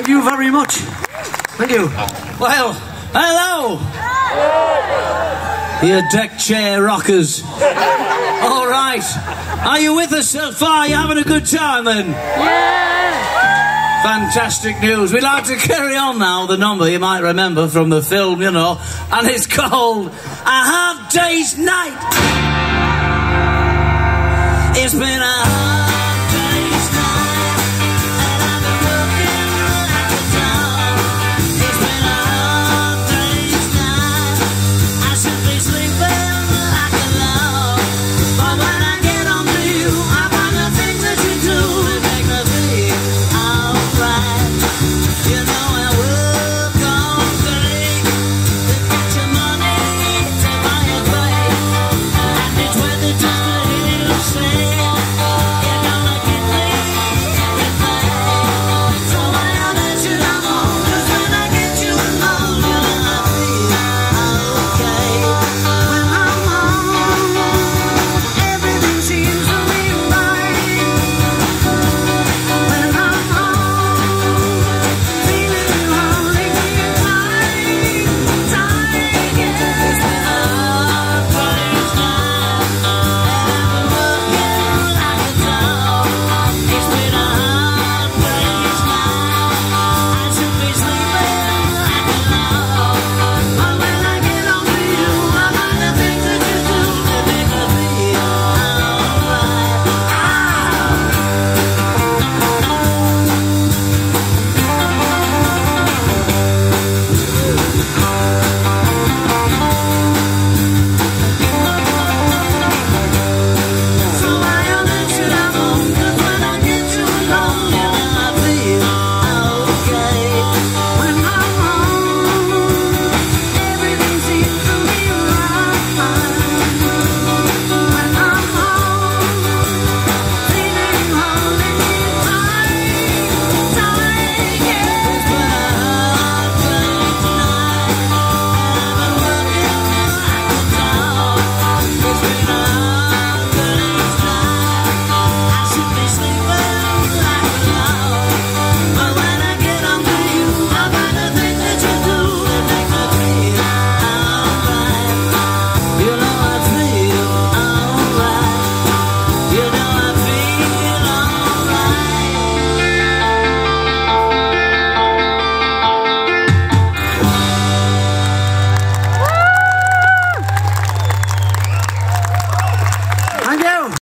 Thank you very much. Thank you. Well, hello! You deck chair rockers. All right. Are you with us so far? You having a good time then? Yeah! Fantastic news. We'd like to carry on now, the number you might remember from the film, you know, and it's called A Hard Day's Night.